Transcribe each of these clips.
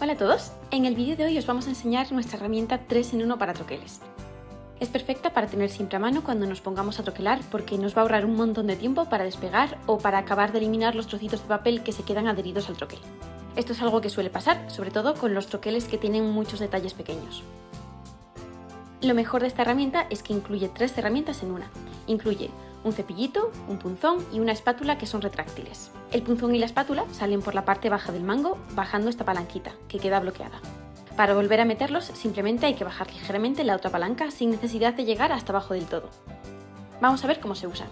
Hola a todos, en el vídeo de hoy os vamos a enseñar nuestra herramienta 3 en 1 para troqueles. Es perfecta para tener siempre a mano cuando nos pongamos a troquelar porque nos va a ahorrar un montón de tiempo para despegar o para acabar de eliminar los trocitos de papel que se quedan adheridos al troquel. Esto es algo que suele pasar, sobre todo con los troqueles que tienen muchos detalles pequeños. Lo mejor de esta herramienta es que incluye tres herramientas en una. Incluye un cepillito, un punzón y una espátula que son retráctiles. El punzón y la espátula salen por la parte baja del mango bajando esta palanquita, que queda bloqueada. Para volver a meterlos simplemente hay que bajar ligeramente la otra palanca sin necesidad de llegar hasta abajo del todo. Vamos a ver cómo se usa.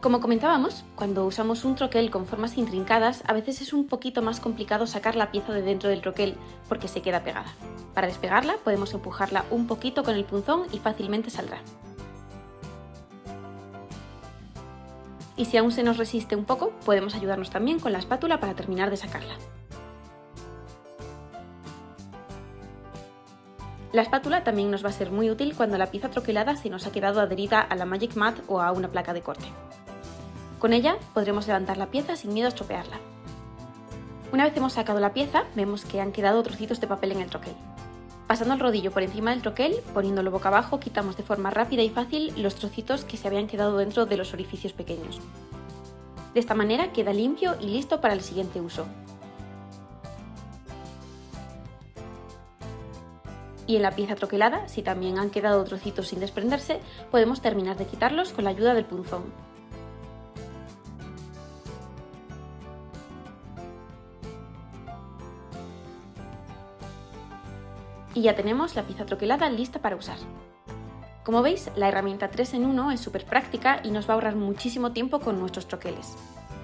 Como comentábamos, cuando usamos un troquel con formas intrincadas, a veces es un poquito más complicado sacar la pieza de dentro del troquel porque se queda pegada. Para despegarla podemos empujarla un poquito con el punzón y fácilmente saldrá. Y si aún se nos resiste un poco, podemos ayudarnos también con la espátula para terminar de sacarla. La espátula también nos va a ser muy útil cuando la pieza troquelada se nos ha quedado adherida a la Magic Mat o a una placa de corte. Con ella podremos levantar la pieza sin miedo a estropearla. Una vez hemos sacado la pieza, vemos que han quedado trocitos de papel en el troquel. Pasando el rodillo por encima del troquel, poniéndolo boca abajo, quitamos de forma rápida y fácil los trocitos que se habían quedado dentro de los orificios pequeños. De esta manera queda limpio y listo para el siguiente uso. Y en la pieza troquelada, si también han quedado trocitos sin desprenderse, podemos terminar de quitarlos con la ayuda del punzón. Y ya tenemos la pieza troquelada lista para usar. Como veis, la herramienta 3 en 1 es súper práctica y nos va a ahorrar muchísimo tiempo con nuestros troqueles.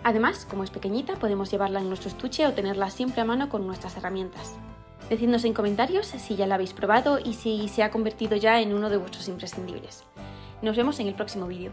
Además, como es pequeñita, podemos llevarla en nuestro estuche o tenerla siempre a mano con nuestras herramientas. Decidnos en comentarios si ya la habéis probado y si se ha convertido ya en uno de vuestros imprescindibles. Nos vemos en el próximo vídeo.